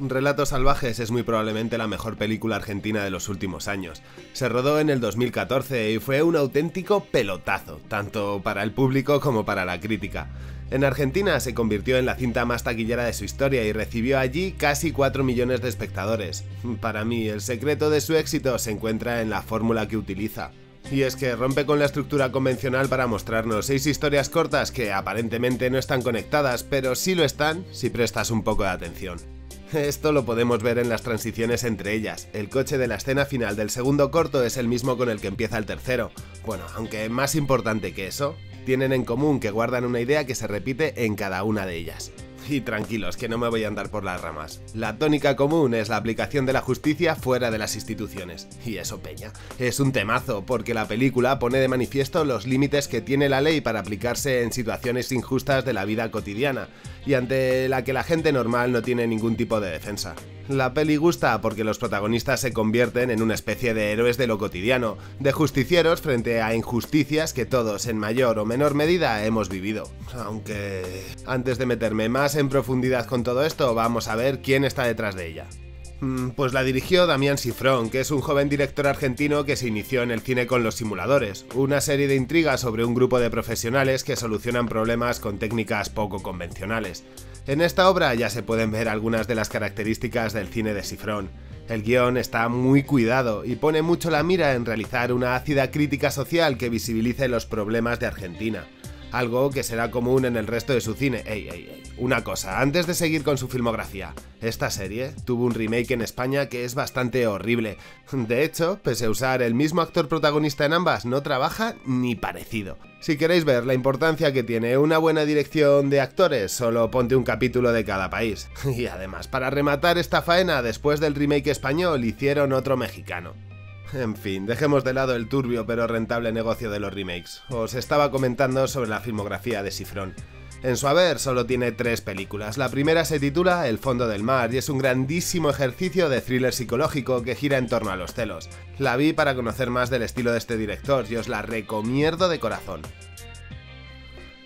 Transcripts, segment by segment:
Relatos Salvajes es muy probablemente la mejor película argentina de los últimos años. Se rodó en el 2014 y fue un auténtico pelotazo, tanto para el público como para la crítica. En Argentina se convirtió en la cinta más taquillera de su historia y recibió allí casi 4 millones de espectadores. Para mí, el secreto de su éxito se encuentra en la fórmula que utiliza. Y es que rompe con la estructura convencional para mostrarnos seis historias cortas que aparentemente no están conectadas, pero sí lo están si prestas un poco de atención. Esto lo podemos ver en las transiciones entre ellas. El coche de la escena final del segundo corto es el mismo con el que empieza el tercero. Bueno, aunque más importante que eso, tienen en común que guardan una idea que se repite en cada una de ellas. Y tranquilos, que no me voy a andar por las ramas. La tónica común es la aplicación de la justicia fuera de las instituciones. Y eso, Peña, es un temazo, porque la película pone de manifiesto los límites que tiene la ley para aplicarse en situaciones injustas de la vida cotidiana, y ante la que la gente normal no tiene ningún tipo de defensa. La peli gusta porque los protagonistas se convierten en una especie de héroes de lo cotidiano, de justicieros frente a injusticias que todos en mayor o menor medida hemos vivido. Aunque... Antes de meterme más en profundidad con todo esto, vamos a ver quién está detrás de ella. Mm, pues la dirigió Damián Sifrón, que es un joven director argentino que se inició en el cine con Los Simuladores, una serie de intrigas sobre un grupo de profesionales que solucionan problemas con técnicas poco convencionales. En esta obra ya se pueden ver algunas de las características del cine de Sifrón. El guion está muy cuidado y pone mucho la mira en realizar una ácida crítica social que visibilice los problemas de Argentina algo que será común en el resto de su cine. Una cosa, antes de seguir con su filmografía, esta serie tuvo un remake en España que es bastante horrible. De hecho, pese a usar el mismo actor protagonista en ambas, no trabaja ni parecido. Si queréis ver la importancia que tiene una buena dirección de actores, solo ponte un capítulo de cada país. Y además, para rematar esta faena, después del remake español hicieron otro mexicano. En fin, dejemos de lado el turbio pero rentable negocio de los remakes. Os estaba comentando sobre la filmografía de Sifrón. En su haber solo tiene tres películas. La primera se titula El fondo del mar y es un grandísimo ejercicio de thriller psicológico que gira en torno a los celos. La vi para conocer más del estilo de este director y os la recomiendo de corazón.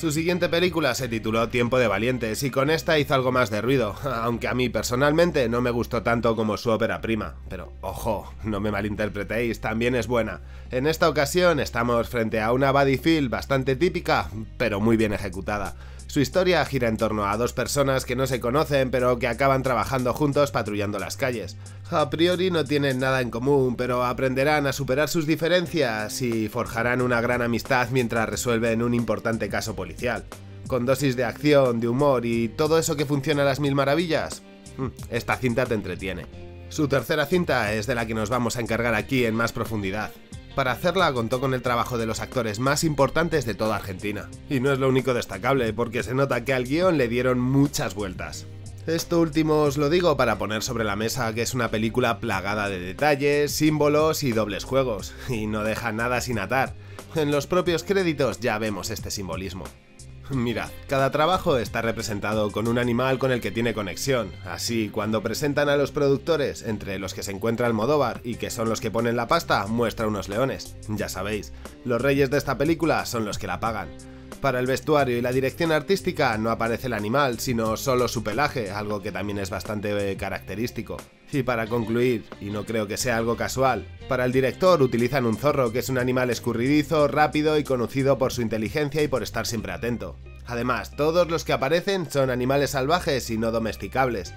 Su siguiente película se tituló Tiempo de Valientes y con esta hizo algo más de ruido, aunque a mí personalmente no me gustó tanto como su ópera prima. Pero ojo, no me malinterpretéis, también es buena. En esta ocasión estamos frente a una body feel bastante típica, pero muy bien ejecutada. Su historia gira en torno a dos personas que no se conocen pero que acaban trabajando juntos patrullando las calles. A priori no tienen nada en común, pero aprenderán a superar sus diferencias y forjarán una gran amistad mientras resuelven un importante caso policial. Con dosis de acción, de humor y todo eso que funciona a las mil maravillas, mm, esta cinta te entretiene. Su tercera cinta es de la que nos vamos a encargar aquí en más profundidad. Para hacerla contó con el trabajo de los actores más importantes de toda Argentina. Y no es lo único destacable, porque se nota que al guion le dieron muchas vueltas. Esto último os lo digo para poner sobre la mesa que es una película plagada de detalles, símbolos y dobles juegos, y no deja nada sin atar. En los propios créditos ya vemos este simbolismo. Mirad, cada trabajo está representado con un animal con el que tiene conexión, así cuando presentan a los productores, entre los que se encuentra el Modóvar y que son los que ponen la pasta, muestra unos leones. Ya sabéis, los reyes de esta película son los que la pagan. Para el vestuario y la dirección artística no aparece el animal, sino solo su pelaje, algo que también es bastante característico. Y para concluir, y no creo que sea algo casual, para el director utilizan un zorro, que es un animal escurridizo, rápido y conocido por su inteligencia y por estar siempre atento. Además, todos los que aparecen son animales salvajes y no domesticables.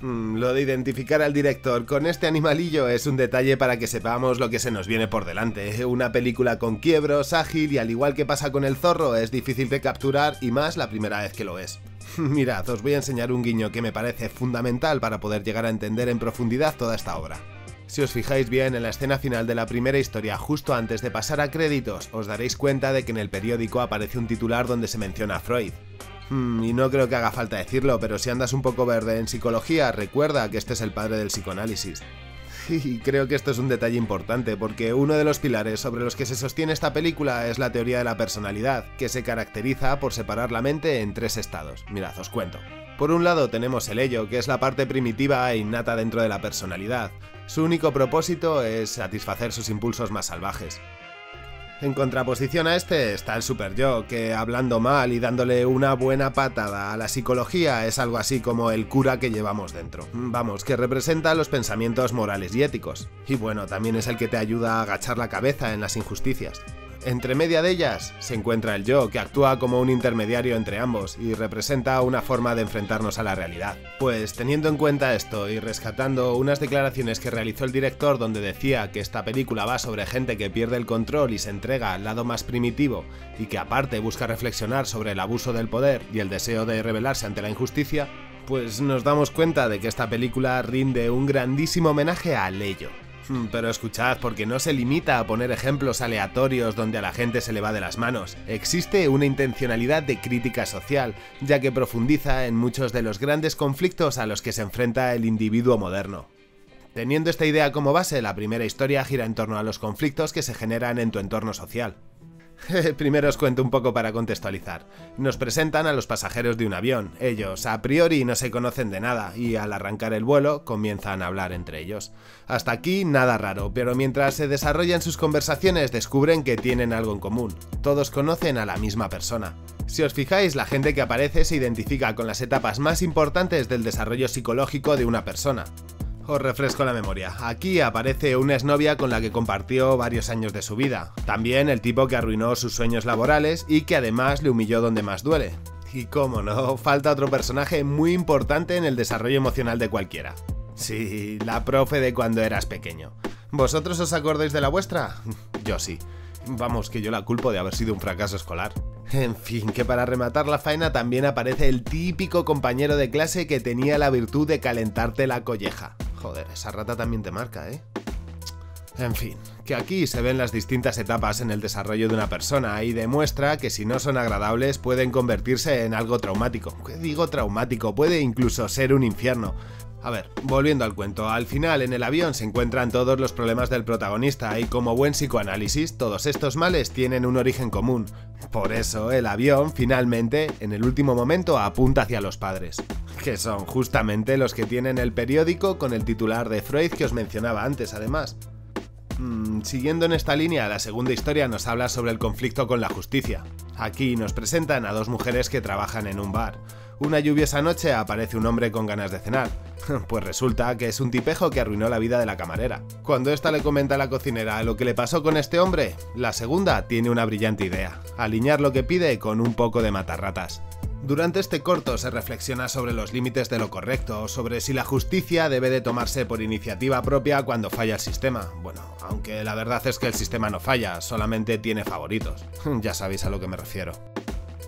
Mm, lo de identificar al director con este animalillo es un detalle para que sepamos lo que se nos viene por delante. Una película con quiebros, ágil y al igual que pasa con el zorro es difícil de capturar y más la primera vez que lo es. Mirad, os voy a enseñar un guiño que me parece fundamental para poder llegar a entender en profundidad toda esta obra. Si os fijáis bien en la escena final de la primera historia, justo antes de pasar a créditos, os daréis cuenta de que en el periódico aparece un titular donde se menciona a Freud. Hmm, y no creo que haga falta decirlo, pero si andas un poco verde en psicología, recuerda que este es el padre del psicoanálisis. Y creo que esto es un detalle importante porque uno de los pilares sobre los que se sostiene esta película es la teoría de la personalidad, que se caracteriza por separar la mente en tres estados. Mirad, os cuento. Por un lado tenemos el ello, que es la parte primitiva e innata dentro de la personalidad. Su único propósito es satisfacer sus impulsos más salvajes. En contraposición a este está el super yo, que hablando mal y dándole una buena patada a la psicología es algo así como el cura que llevamos dentro. Vamos, que representa los pensamientos morales y éticos. Y bueno, también es el que te ayuda a agachar la cabeza en las injusticias. Entre media de ellas se encuentra el yo, que actúa como un intermediario entre ambos y representa una forma de enfrentarnos a la realidad. Pues teniendo en cuenta esto y rescatando unas declaraciones que realizó el director donde decía que esta película va sobre gente que pierde el control y se entrega al lado más primitivo y que aparte busca reflexionar sobre el abuso del poder y el deseo de rebelarse ante la injusticia, pues nos damos cuenta de que esta película rinde un grandísimo homenaje a Leyo, pero escuchad, porque no se limita a poner ejemplos aleatorios donde a la gente se le va de las manos. Existe una intencionalidad de crítica social, ya que profundiza en muchos de los grandes conflictos a los que se enfrenta el individuo moderno. Teniendo esta idea como base, la primera historia gira en torno a los conflictos que se generan en tu entorno social. Primero os cuento un poco para contextualizar. Nos presentan a los pasajeros de un avión. Ellos, a priori, no se conocen de nada y al arrancar el vuelo comienzan a hablar entre ellos. Hasta aquí nada raro, pero mientras se desarrollan sus conversaciones descubren que tienen algo en común. Todos conocen a la misma persona. Si os fijáis, la gente que aparece se identifica con las etapas más importantes del desarrollo psicológico de una persona. Os refresco la memoria. Aquí aparece una exnovia con la que compartió varios años de su vida. También el tipo que arruinó sus sueños laborales y que además le humilló donde más duele. Y cómo no, falta otro personaje muy importante en el desarrollo emocional de cualquiera. Sí, la profe de cuando eras pequeño. ¿Vosotros os acordáis de la vuestra? Yo sí. Vamos, que yo la culpo de haber sido un fracaso escolar. En fin, que para rematar la faena también aparece el típico compañero de clase que tenía la virtud de calentarte la colleja. Joder, esa rata también te marca, ¿eh? En fin, que aquí se ven las distintas etapas en el desarrollo de una persona y demuestra que si no son agradables pueden convertirse en algo traumático. ¿Qué digo traumático? Puede incluso ser un infierno. A ver, volviendo al cuento, al final en el avión se encuentran todos los problemas del protagonista y como buen psicoanálisis, todos estos males tienen un origen común. Por eso el avión finalmente, en el último momento, apunta hacia los padres que son justamente los que tienen el periódico con el titular de Freud que os mencionaba antes, además. Mm, siguiendo en esta línea, la segunda historia nos habla sobre el conflicto con la justicia. Aquí nos presentan a dos mujeres que trabajan en un bar. Una lluviosa noche aparece un hombre con ganas de cenar. Pues resulta que es un tipejo que arruinó la vida de la camarera. Cuando esta le comenta a la cocinera lo que le pasó con este hombre, la segunda tiene una brillante idea, alinear lo que pide con un poco de matarratas. Durante este corto se reflexiona sobre los límites de lo correcto, sobre si la justicia debe de tomarse por iniciativa propia cuando falla el sistema. Bueno, aunque la verdad es que el sistema no falla, solamente tiene favoritos. ya sabéis a lo que me refiero.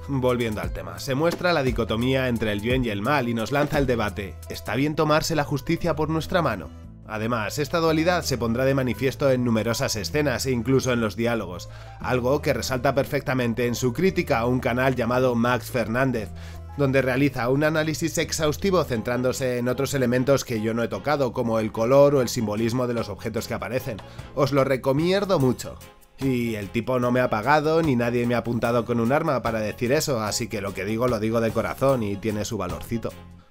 Volviendo al tema, se muestra la dicotomía entre el bien y el mal y nos lanza el debate, ¿está bien tomarse la justicia por nuestra mano? Además, esta dualidad se pondrá de manifiesto en numerosas escenas e incluso en los diálogos, algo que resalta perfectamente en su crítica a un canal llamado Max Fernández, donde realiza un análisis exhaustivo centrándose en otros elementos que yo no he tocado, como el color o el simbolismo de los objetos que aparecen. Os lo recomiendo mucho. Y el tipo no me ha pagado ni nadie me ha apuntado con un arma para decir eso, así que lo que digo lo digo de corazón y tiene su valorcito.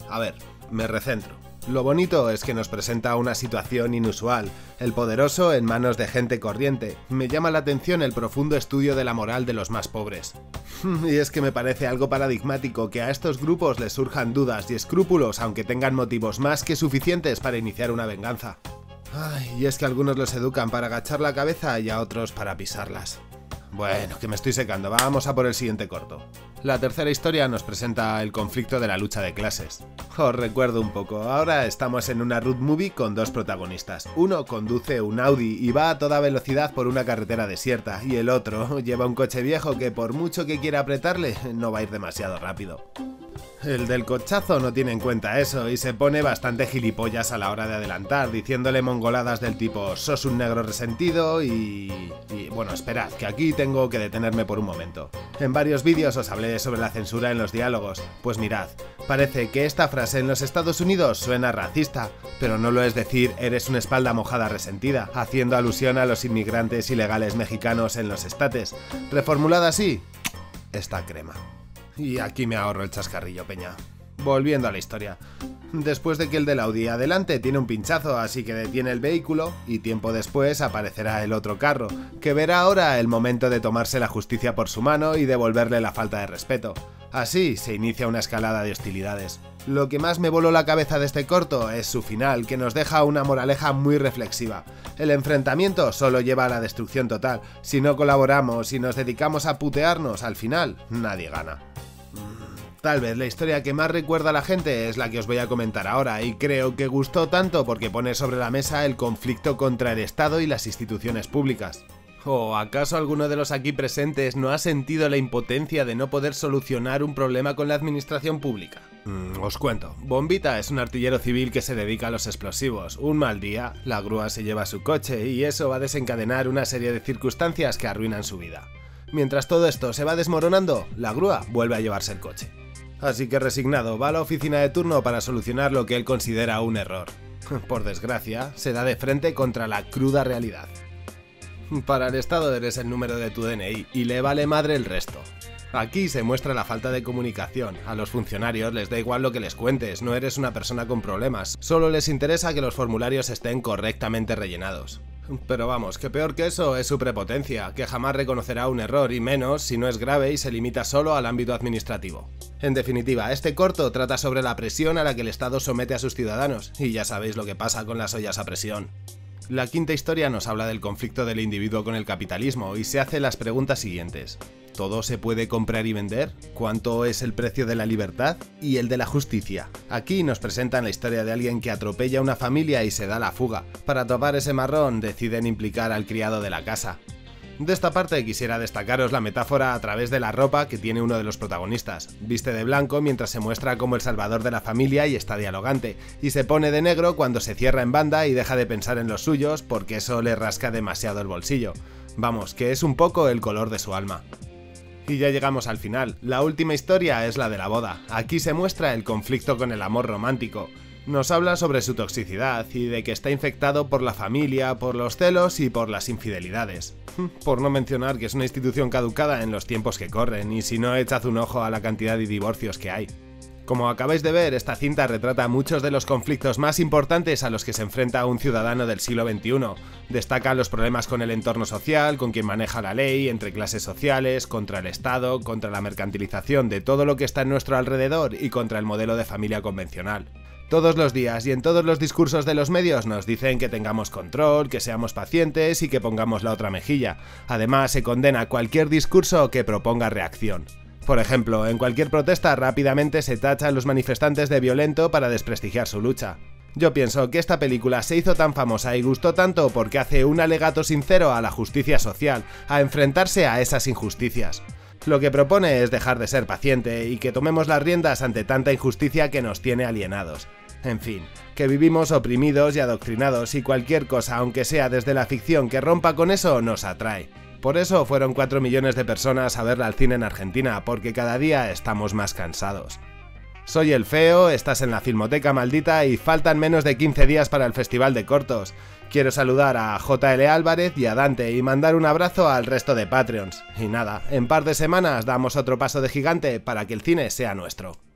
A ver, me recentro. Lo bonito es que nos presenta una situación inusual, el poderoso en manos de gente corriente. Me llama la atención el profundo estudio de la moral de los más pobres. y es que me parece algo paradigmático que a estos grupos les surjan dudas y escrúpulos aunque tengan motivos más que suficientes para iniciar una venganza. Ay, y es que algunos los educan para agachar la cabeza y a otros para pisarlas. Bueno, que me estoy secando, vamos a por el siguiente corto. La tercera historia nos presenta el conflicto de la lucha de clases. Os recuerdo un poco, ahora estamos en una road movie con dos protagonistas. Uno conduce un Audi y va a toda velocidad por una carretera desierta, y el otro lleva un coche viejo que por mucho que quiera apretarle, no va a ir demasiado rápido. El del cochazo no tiene en cuenta eso y se pone bastante gilipollas a la hora de adelantar, diciéndole mongoladas del tipo sos un negro resentido y... y bueno, esperad, que aquí tengo que detenerme por un momento. En varios vídeos os hablé sobre la censura en los diálogos, pues mirad, parece que esta frase en los Estados Unidos suena racista, pero no lo es decir eres una espalda mojada resentida, haciendo alusión a los inmigrantes ilegales mexicanos en los estates. Reformulada así, esta crema. Y aquí me ahorro el chascarrillo, Peña. Volviendo a la historia. Después de que el del Audi adelante tiene un pinchazo, así que detiene el vehículo y tiempo después aparecerá el otro carro, que verá ahora el momento de tomarse la justicia por su mano y devolverle la falta de respeto. Así se inicia una escalada de hostilidades. Lo que más me voló la cabeza de este corto es su final, que nos deja una moraleja muy reflexiva. El enfrentamiento solo lleva a la destrucción total. Si no colaboramos y nos dedicamos a putearnos, al final nadie gana. Tal vez la historia que más recuerda a la gente es la que os voy a comentar ahora, y creo que gustó tanto porque pone sobre la mesa el conflicto contra el Estado y las instituciones públicas. ¿O acaso alguno de los aquí presentes no ha sentido la impotencia de no poder solucionar un problema con la administración pública? Mm, os cuento, Bombita es un artillero civil que se dedica a los explosivos. Un mal día, la grúa se lleva su coche y eso va a desencadenar una serie de circunstancias que arruinan su vida. Mientras todo esto se va desmoronando, la grúa vuelve a llevarse el coche. Así que resignado, va a la oficina de turno para solucionar lo que él considera un error. Por desgracia, se da de frente contra la cruda realidad. Para el Estado eres el número de tu DNI y le vale madre el resto. Aquí se muestra la falta de comunicación. A los funcionarios les da igual lo que les cuentes, no eres una persona con problemas. Solo les interesa que los formularios estén correctamente rellenados. Pero vamos, que peor que eso es su prepotencia, que jamás reconocerá un error y menos si no es grave y se limita solo al ámbito administrativo. En definitiva, este corto trata sobre la presión a la que el Estado somete a sus ciudadanos, y ya sabéis lo que pasa con las ollas a presión. La quinta historia nos habla del conflicto del individuo con el capitalismo y se hace las preguntas siguientes. ¿Todo se puede comprar y vender? ¿Cuánto es el precio de la libertad? Y el de la justicia. Aquí nos presentan la historia de alguien que atropella a una familia y se da la fuga. Para topar ese marrón deciden implicar al criado de la casa. De esta parte quisiera destacaros la metáfora a través de la ropa que tiene uno de los protagonistas. Viste de blanco mientras se muestra como el salvador de la familia y está dialogante, y se pone de negro cuando se cierra en banda y deja de pensar en los suyos porque eso le rasca demasiado el bolsillo. Vamos, que es un poco el color de su alma. Y ya llegamos al final. La última historia es la de la boda. Aquí se muestra el conflicto con el amor romántico. Nos habla sobre su toxicidad y de que está infectado por la familia, por los celos y por las infidelidades. Por no mencionar que es una institución caducada en los tiempos que corren y si no echad un ojo a la cantidad de divorcios que hay. Como acabáis de ver, esta cinta retrata muchos de los conflictos más importantes a los que se enfrenta un ciudadano del siglo XXI. Destaca los problemas con el entorno social, con quien maneja la ley, entre clases sociales, contra el Estado, contra la mercantilización de todo lo que está en nuestro alrededor y contra el modelo de familia convencional. Todos los días y en todos los discursos de los medios nos dicen que tengamos control, que seamos pacientes y que pongamos la otra mejilla. Además, se condena cualquier discurso que proponga reacción. Por ejemplo, en cualquier protesta rápidamente se tacha a los manifestantes de violento para desprestigiar su lucha. Yo pienso que esta película se hizo tan famosa y gustó tanto porque hace un alegato sincero a la justicia social, a enfrentarse a esas injusticias. Lo que propone es dejar de ser paciente y que tomemos las riendas ante tanta injusticia que nos tiene alienados. En fin, que vivimos oprimidos y adoctrinados y cualquier cosa, aunque sea desde la ficción que rompa con eso, nos atrae. Por eso fueron 4 millones de personas a verla al cine en Argentina, porque cada día estamos más cansados. Soy el Feo, estás en la Filmoteca Maldita y faltan menos de 15 días para el Festival de Cortos. Quiero saludar a JL Álvarez y a Dante y mandar un abrazo al resto de Patreons. Y nada, en par de semanas damos otro paso de gigante para que el cine sea nuestro.